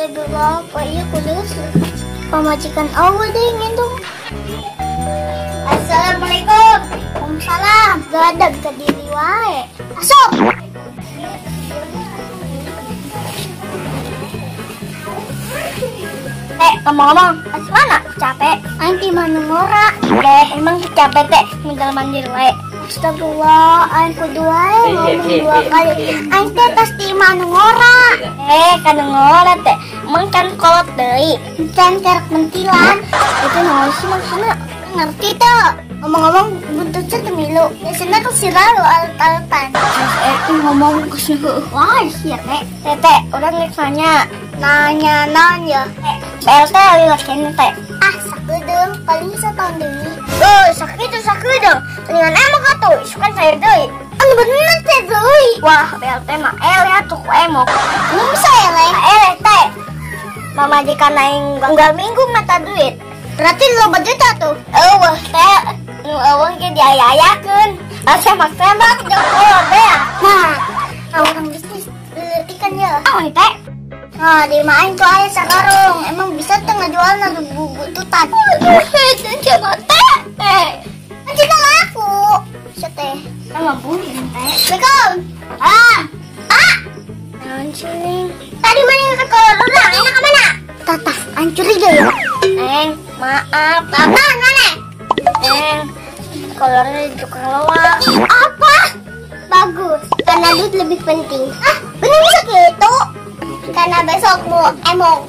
Kedua, iya kudus. Pemajikan awal deh ngendong. Assalamualaikum. Waalaikumsalam. Gadag ke diri wae. Masuk. Eh, ngomong-ngomong, pas mana? Capek? Aing di mana ngora? Deh, emang capek teh, minta mandir wae. Astagfirullah, aing kudu wae ngomong dua kali. Aing teh tas di mana ngora? Eh, kan ngora teh. Emang kan kolot deui. Can kerak mentilan. Itu naon sih maksudnya? Ngerti tuh. Ngomong-ngomong, buntutnya temilu. Biasanya tuh si lalu alat-alatan. Eh, ngomong ke sini. Wah, iya, Teh. Tete, orang nanya. Nanya, nanya. BLT lila kene teh. Ah, sakedeung, paling bisa tahun deui. Oh, sakedeung, sakedeung. Dengan emang atuh, isukan saya deui. Anu bener teh deui. Wah, BLT mah ele atuh ku emok. Ini bisa ele. Ele teh. Mama jika naing unggal minggu mata duit. Berarti lo juta tuh. Oh, wah teh. Nu eueung ge diayayakeun. Asa mak tembak jeung ya. Nah, orang bisnis letikan ya. Oh, teh. Nah, di main tuh ayah sakarung. Emang bisa tuh ngejual nadu bututan. Aduh, dan coba teh. Eh, kan tidak laku. Teh. Emang boleh teh. Assalamualaikum. Ah, ah. Ancuring. Tadi deh ya. Neng, maaf. Apa, mana? Neng, kolornya di tukang loak. Apa? Bagus, karena duit lebih penting. Ah, bener bisa gitu? Karena besok mau emong.